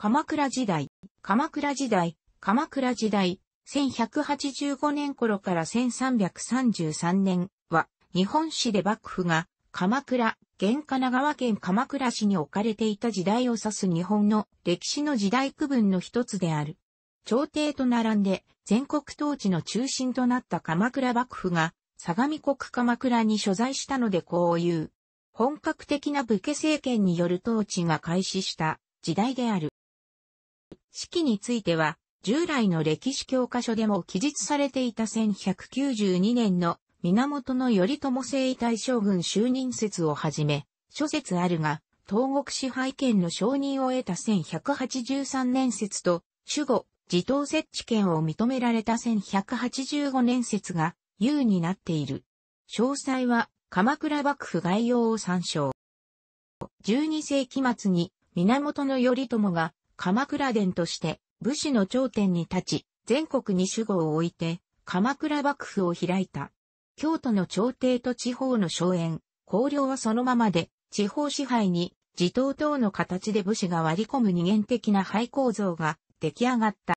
鎌倉時代、鎌倉時代、鎌倉時代、1185年頃から1333年は、日本史で幕府が鎌倉、現神奈川県鎌倉市に置かれていた時代を指す日本の歴史の時代区分の一つである。朝廷と並んで全国統治の中心となった鎌倉幕府が相模国鎌倉に所在したのでこういう。本格的な武家政権による統治が開始した時代である。式については、従来の歴史教科書でも記述されていた1192年の源頼朝征夷大将軍就任説をはじめ、諸説あるが、東国支配権の承認を得た1183年説と、守護、自党設置権を認められた1185年説が優になっている。詳細は鎌倉幕府概要を参照。12世紀末に源頼朝が鎌倉殿として武士の頂点に立ち、全国に守護を置いて鎌倉幕府を開いた。京都の朝廷と地方の荘園、公領はそのままで、地方支配に自党等の形で武士が割り込む二元的な廃構造が出来上がった。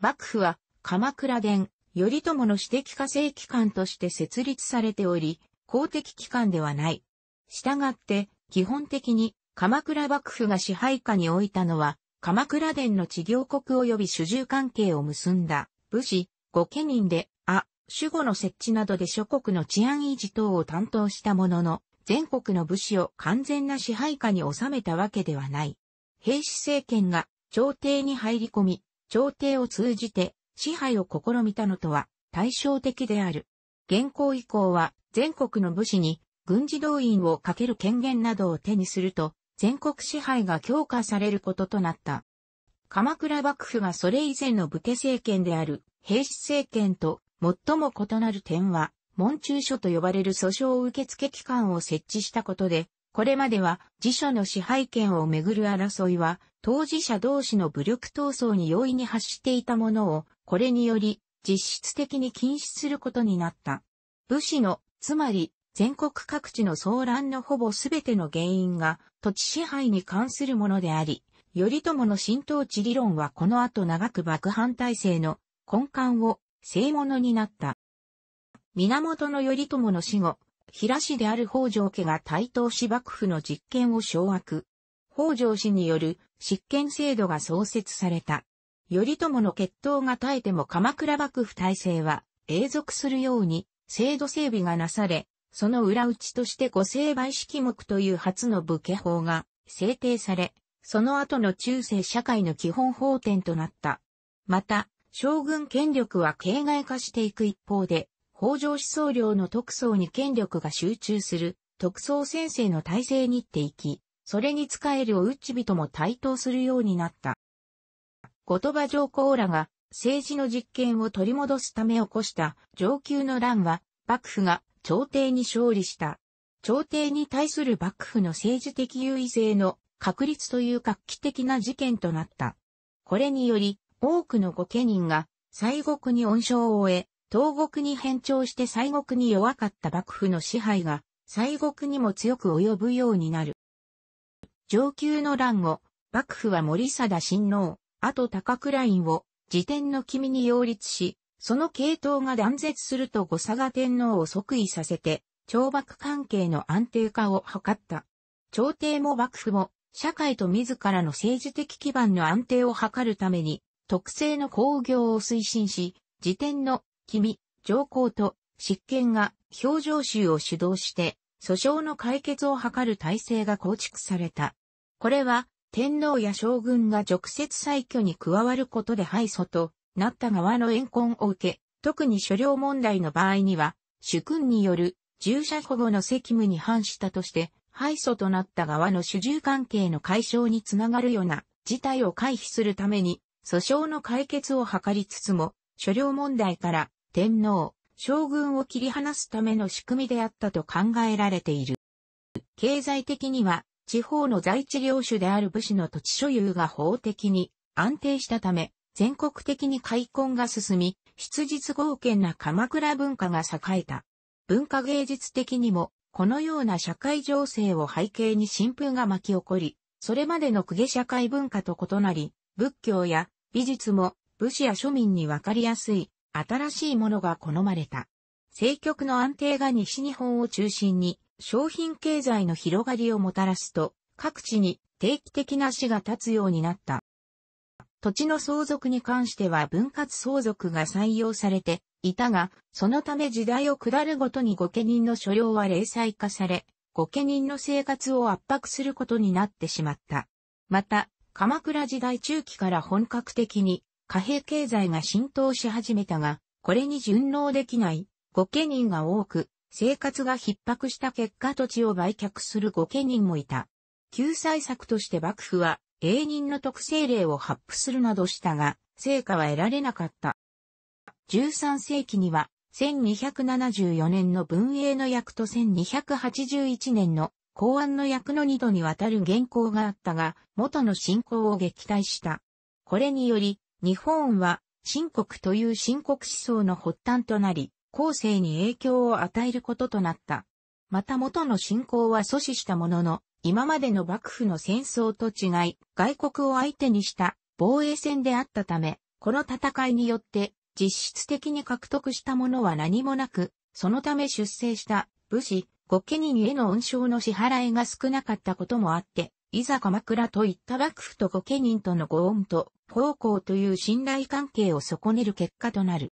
幕府は鎌倉殿、頼朝の私的化成機関として設立されており、公的機関ではない。したがって、基本的に鎌倉幕府が支配下に置いたのは、鎌倉殿の地行国及び主従関係を結んだ武士、御家人で、あ、守護の設置などで諸国の治安維持等を担当したものの、全国の武士を完全な支配下に収めたわけではない。兵士政権が朝廷に入り込み、朝廷を通じて支配を試みたのとは対照的である。現行以降は全国の武士に軍事動員をかける権限などを手にすると全国支配が強化されることとなった。鎌倉幕府がそれ以前の武家政権である平氏政権と最も異なる点は、門中書と呼ばれる訴訟受付機関を設置したことで、これまでは自所の支配権をめぐる争いは、当事者同士の武力闘争に容易に発していたものを、これにより実質的に禁止することになった。武士の、つまり全国各地の騒乱のほぼすべての原因が土地支配に関するものであり、頼朝の新統治理論はこの後長く幕藩体制の根幹を正物になった。源頼朝の死後、平氏である北条家が台東市幕府の実権を掌握。北条氏による執権制度が創設された。頼朝の決闘が絶えても鎌倉幕府体制は永続するように制度整備がなされ、その裏打ちとして五成敗式目という初の武家法が制定され、その後の中世社会の基本法典となった。また、将軍権力は形骸化していく一方で、北条思想領の特捜に権力が集中する特捜先生の体制にっていき、それに仕えるおうち人も対等するようになった。後鳥羽上皇らが政治の実権を取り戻すため起こした上級の乱は、幕府が朝廷に勝利した。朝廷に対する幕府の政治的優位性の確立という画期的な事件となった。これにより、多くの御家人が西国に恩賞を終え、東国に返朝して西国に弱かった幕府の支配が西国にも強く及ぶようになる。上級の乱後、幕府は森貞親王、後高倉院を自天の君に擁立し、その系統が断絶すると後佐賀天皇を即位させて、朝幕関係の安定化を図った。朝廷も幕府も、社会と自らの政治的基盤の安定を図るために、特性の工業を推進し、時点の君、上皇と執権が表情集を主導して、訴訟の解決を図る体制が構築された。これは、天皇や将軍が直接再挙に加わることで敗訴となった側の怨恨を受け、特に所領問題の場合には、主君による従者保護の責務に反したとして、敗訴となった側の主従関係の解消につながるような事態を回避するために、訴訟の解決を図りつつも、所領問題から天皇、将軍を切り離すための仕組みであったと考えられている。経済的には、地方の在地領主である武士の土地所有が法的に安定したため、全国的に開墾が進み、質実合憲な鎌倉文化が栄えた。文化芸術的にも、このような社会情勢を背景に新風が巻き起こり、それまでの公家社会文化と異なり、仏教や美術も武士や庶民にわかりやすい新しいものが好まれた。政局の安定が西日本を中心に商品経済の広がりをもたらすと各地に定期的な死が立つようになった。土地の相続に関しては分割相続が採用されていたが、そのため時代を下るごとに御家人の所領は零細化され、御家人の生活を圧迫することになってしまった。また、鎌倉時代中期から本格的に貨幣経済が浸透し始めたが、これに順応できない御家人が多く、生活が逼迫した結果土地を売却する御家人もいた。救済策として幕府は、永人の特性例を発布するなどしたが、成果は得られなかった。13世紀には、1274年の文英の役と1281年の公安の役の二度にわたる原稿があったが、元の信仰を撃退した。これにより、日本は、新国という新国思想の発端となり、後世に影響を与えることとなった。また元の信仰は阻止したものの、今までの幕府の戦争と違い、外国を相手にした防衛戦であったため、この戦いによって実質的に獲得したものは何もなく、そのため出征した武士、御家人への恩賞の支払いが少なかったこともあって、いざ鎌倉といった幕府と御家人とのご恩と奉公という信頼関係を損ねる結果となる。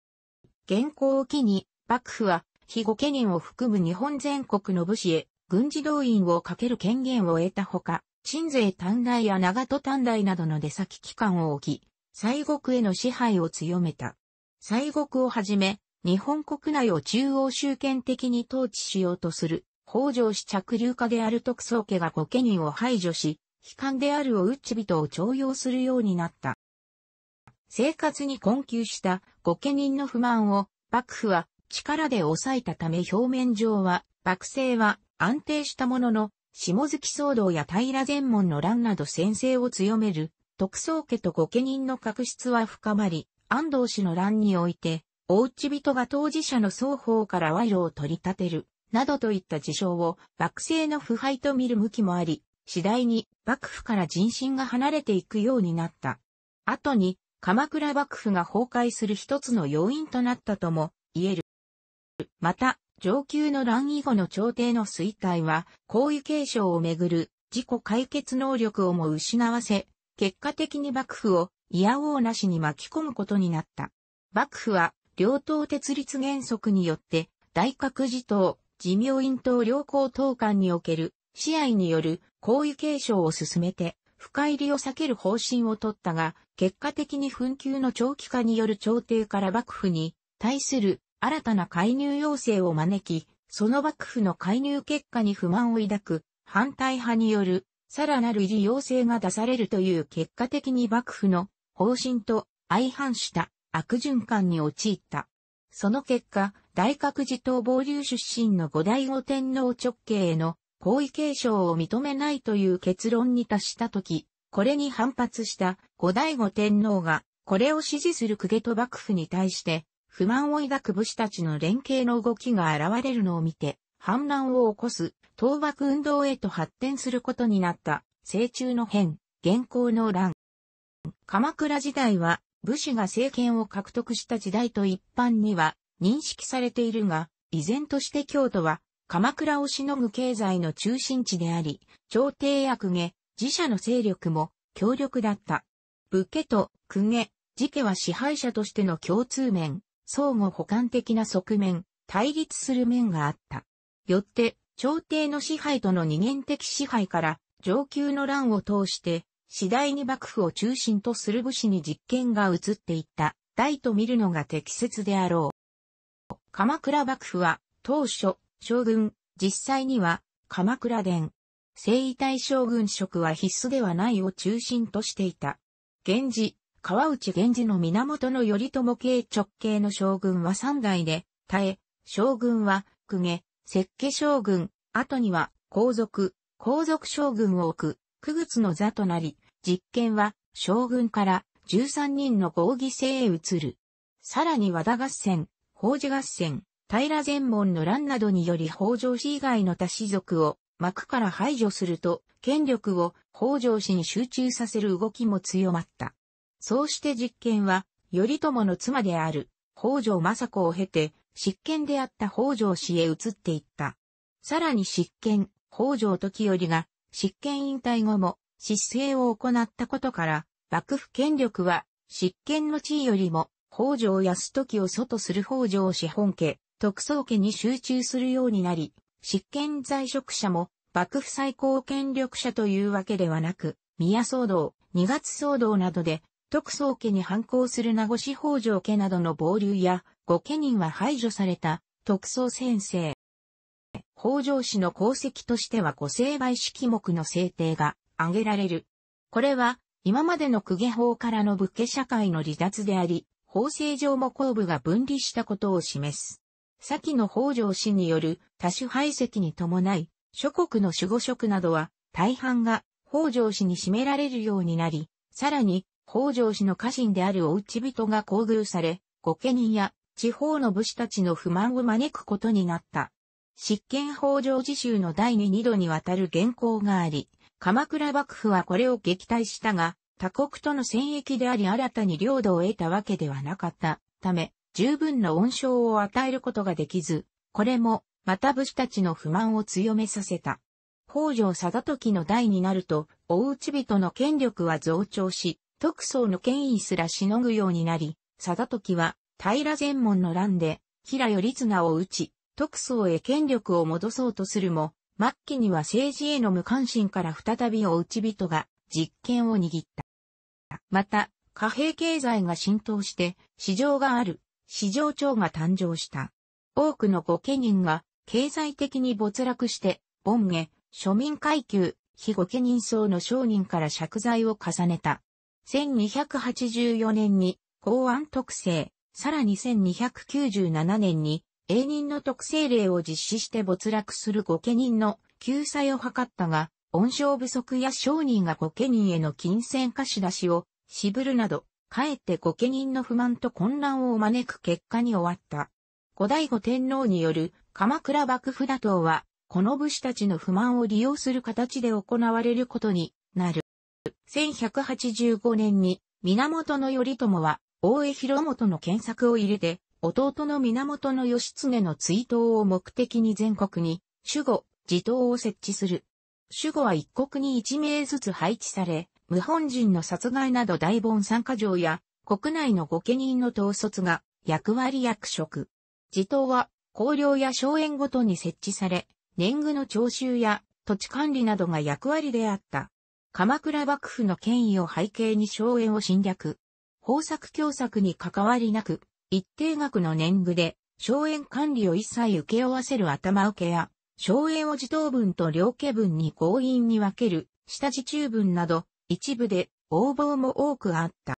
現行を機に、幕府は、非御家人を含む日本全国の武士へ軍事動員をかける権限を得たほか、鎮西短大や長門短大などの出先機関を置き、西国への支配を強めた。西国をはじめ、日本国内を中央集権的に統治しようとする、北条氏着流家である徳宗家が御家人を排除し、悲観であるおうち人を徴用するようになった。生活に困窮した御家人の不満を幕府は力で抑えたため表面上は幕政は安定したものの、下月騒動や平善門の乱など先制を強める、徳宗家と御家人の確執は深まり、安藤氏の乱において、おうち人が当事者の双方から賄賂を取り立てる、などといった事象を幕政の腐敗と見る向きもあり、次第に幕府から人心が離れていくようになった。後に鎌倉幕府が崩壊する一つの要因となったとも言える。また、上級の乱以後の朝廷の衰退は、皇位継承をめぐる自己解決能力をも失わせ、結果的に幕府を嫌おうなしに巻き込むことになった。幕府は、両党鉄立原則によって、大閣寺党、自明院党両校党間における、試合による皇位継承を進めて、深入りを避ける方針を取ったが、結果的に紛糾の長期化による朝廷から幕府に対する新たな介入要請を招き、その幕府の介入結果に不満を抱く反対派によるさらなる入り要請が出されるという結果的に幕府の方針と相反した悪循環に陥った。その結果、大閣寺党傍流出身の五代五天皇直系への皇位継承を認めないという結論に達したとき、これに反発した五代五天皇が、これを支持する公家と幕府に対して、不満を抱く武士たちの連携の動きが現れるのを見て、反乱を起こす、倒幕運動へと発展することになった、政中の変、現行の乱。鎌倉時代は、武士が政権を獲得した時代と一般には認識されているが、依然として京都は、鎌倉をしのぐ経済の中心地であり、朝廷や公家、自社の勢力も強力だった。武家と公家、自家は支配者としての共通面、相互補完的な側面、対立する面があった。よって、朝廷の支配との二元的支配から上級の乱を通して、次第に幕府を中心とする武士に実権が移っていった代と見るのが適切であろう。鎌倉幕府は当初、将軍、実際には鎌倉殿、征夷大将軍職は必須ではないを中心としていた。源氏、川内源氏の源の頼朝系直系の将軍は三代で、耐え、将軍は、公家、設家将軍、後には、皇族、皇族将軍を置く、九月の座となり、実権は、将軍から13人の合議制へ移る。さらに和田合戦、法事合戦、平善門の乱などにより北条氏以外の他氏族を幕から排除すると、権力を北条氏に集中させる動きも強まった。そうして実権は、頼朝の妻である、北条政子を経て、執権であった北条氏へ移っていった。さらに執権、北条時頼が、執権引退後も、失政を行ったことから、幕府権力は、執権の地位よりも、北条康時を祖とする北条氏本家、徳宗家に集中するようになり、執権在職者も、幕府最高権力者というわけではなく、宮騒動、二月騒動などで、徳宗家に反抗する名護市北条家などの暴流や、御家人は排除された、徳宗先生。北条氏の功績としては五成敗式目の制定が挙げられる。これは、今までの公家法からの武家社会の離脱であり、法制上も公部が分離したことを示す。先の北条氏による多種排斥に伴い、諸国の守護職などは大半が北条氏に占められるようになり、さらに北条氏の家臣であるお内人が厚遇され、御家人や地方の武士たちの不満を招くことになった。執権北条自習の第二度にわたる原稿があり、鎌倉幕府はこれを撃退したが、他国との戦役であり新たに領土を得たわけではなかったため、十分な恩賞を与えることができず、これも、また武士たちの不満を強めさせた。北条貞時の代になると、大内人の権力は増長し、徳宗の権威すらしのぐようになり、貞時は平善門の乱で、平頼綱を討ち、徳宗へ権力を戻そうとするも、末期には政治への無関心から再びお内人が実権を握った。また、貨幣経済が浸透して、市場がある、市場庁が誕生した。多くの御家人が経済的に没落して、凡下、庶民階級、非御家人層の商人から借財を重ねた。1284年に公安特性、さらに1297年に永人の特性令を実施して没落する御家人の救済を図ったが、恩賞不足や商人が御家人への金銭貸し出しを渋るなど、かえって御家人の不満と混乱を招く結果に終わった。後醍醐天皇による鎌倉幕府打倒は、この武士たちの不満を利用する形で行われることになる。1185年に源頼朝は大江広元の検索を入れて弟の源義経の追悼を目的に全国に守護、自党を設置する。守護は一国に一名ずつ配置され、無本人の殺害など大盆参加条や国内の御家人の統率が役割役職。自党は公領や荘園ごとに設置され、年貢の徴収や土地管理などが役割であった。鎌倉幕府の権威を背景に荘園を侵略。豊作共作に関わりなく、一定額の年貢で、荘園管理を一切請け負わせる頭請けや、荘園を自当分と領家分に強引に分ける、下地中分など、一部で応募も多くあった。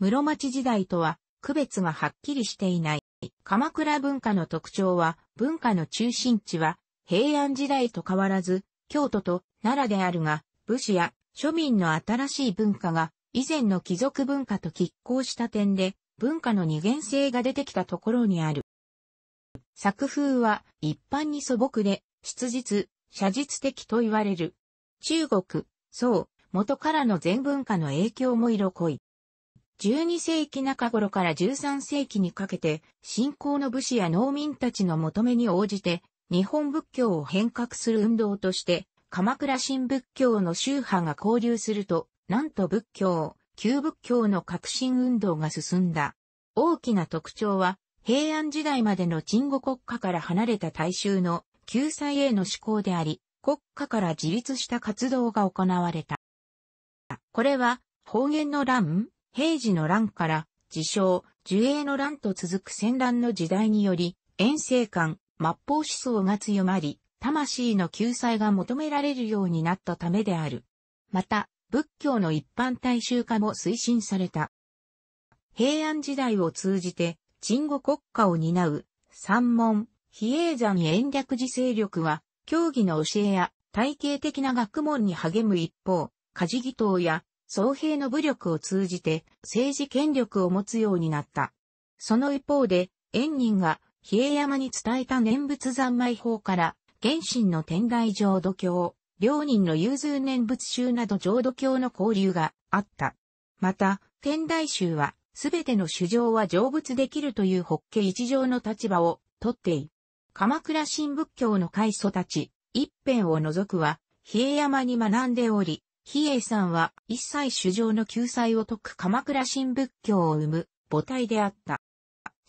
室町時代とは、区別がはっきりしていない。鎌倉文化の特徴は、文化の中心地は、平安時代と変わらず、京都と奈良であるが、武士や庶民の新しい文化が以前の貴族文化と拮抗した点で文化の二元性が出てきたところにある。作風は一般に素朴で、質実、写実的と言われる。中国、宋、元からの全文化の影響も色濃い。12世紀中頃から13世紀にかけて、信仰の武士や農民たちの求めに応じて、日本仏教を変革する運動として、鎌倉新仏教の宗派が交流すると、なんと仏教、旧仏教の革新運動が進んだ。大きな特徴は、平安時代までの鎮護国家から離れた大衆の救済への思考であり、国家から自立した活動が行われた。これは、方言の乱、平治の乱から、自称、樹営の乱と続く戦乱の時代により、遠征感、末法思想が強まり、魂の救済が求められるようになったためである。また、仏教の一般大衆化も推進された。平安時代を通じて、鎮護国家を担う、三門、比叡山延暦寺勢力は、教義の教えや体系的な学問に励む一方、家事義党や総兵の武力を通じて政治権力を持つようになった。その一方で、円人が比叡山に伝えた念仏三昧法から原神の天台浄土教、両人の融通念仏宗など浄土教の交流があった。また、天台宗は、すべての主情は成仏できるという法華一条の立場をとっている。鎌倉新仏教の開祖たち、一辺を除くは、比叡山に学んでおり、比叡さんは一切主情の救済を解く鎌倉新仏教を生む母体であった。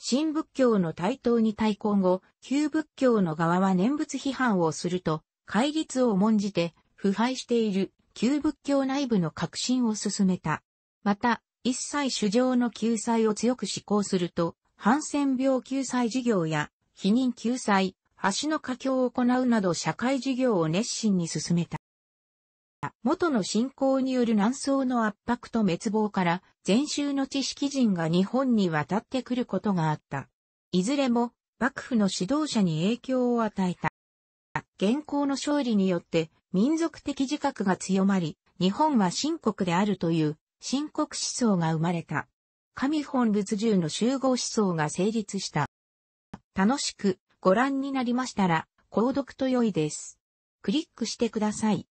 新仏教の台頭に対抗後、旧仏教の側は念仏批判をすると、戒律を重んじて、腐敗している旧仏教内部の革新を進めた。また、一切主情の救済を強く施行すると、反戦病救済事業や、避妊救済、橋の架橋を行うなど社会事業を熱心に進めた。元の信仰による南宋の圧迫と滅亡から禅宗の知識人が日本に渡ってくることがあった。いずれも幕府の指導者に影響を与えた。現行の勝利によって民族的自覚が強まり、日本は新国であるという新国思想が生まれた。神本仏獣の集合思想が成立した。楽しくご覧になりましたら、購読と良いです。クリックしてください。